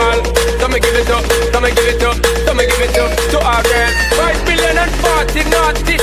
all. Don't me give it up, so me give it up, so me give it up to our girl. Five billion and forty naughty